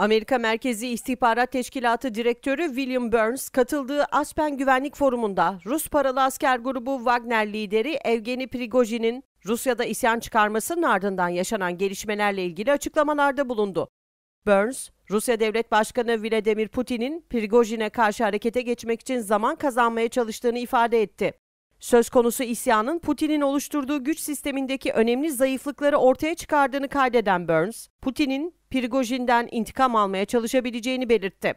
Amerika Merkezi İstihbarat Teşkilatı Direktörü William Burns katıldığı Aspen Güvenlik Forumu'nda Rus paralı asker grubu Wagner lideri Evgeni Prigojin'in Rusya'da isyan çıkarmasının ardından yaşanan gelişmelerle ilgili açıklamalarda bulundu. Burns, Rusya Devlet Başkanı Vladimir Putin'in Prigojin'e karşı harekete geçmek için zaman kazanmaya çalıştığını ifade etti. Söz konusu isyanın Putin'in oluşturduğu güç sistemindeki önemli zayıflıkları ortaya çıkardığını kaydeden Burns, Putin'in Prigojin'den intikam almaya çalışabileceğini belirtti.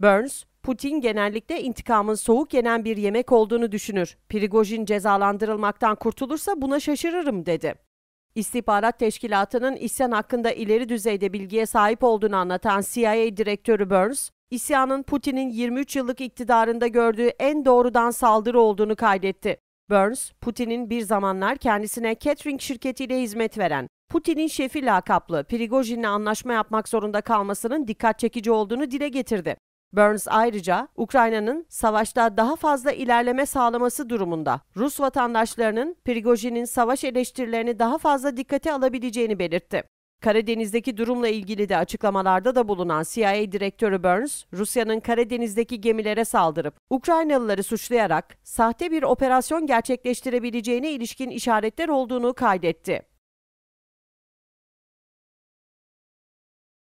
Burns, Putin genellikle intikamın soğuk yenen bir yemek olduğunu düşünür. Prigojin cezalandırılmaktan kurtulursa buna şaşırırım dedi. İstihbarat Teşkilatı'nın isyan hakkında ileri düzeyde bilgiye sahip olduğunu anlatan CIA Direktörü Burns, isyanın Putin'in 23 yıllık iktidarında gördüğü en doğrudan saldırı olduğunu kaydetti. Burns, Putin'in bir zamanlar kendisine catering şirketiyle hizmet veren, Putin'in şefi lakaplı Prigojin'le anlaşma yapmak zorunda kalmasının dikkat çekici olduğunu dile getirdi. Burns ayrıca Ukrayna'nın savaşta daha fazla ilerleme sağlaması durumunda Rus vatandaşlarının Prigojin'in savaş eleştirilerini daha fazla dikkate alabileceğini belirtti. Karadeniz'deki durumla ilgili de açıklamalarda da bulunan CIA Direktörü Burns, Rusya'nın Karadeniz'deki gemilere saldırıp Ukraynalıları suçlayarak sahte bir operasyon gerçekleştirebileceğine ilişkin işaretler olduğunu kaydetti.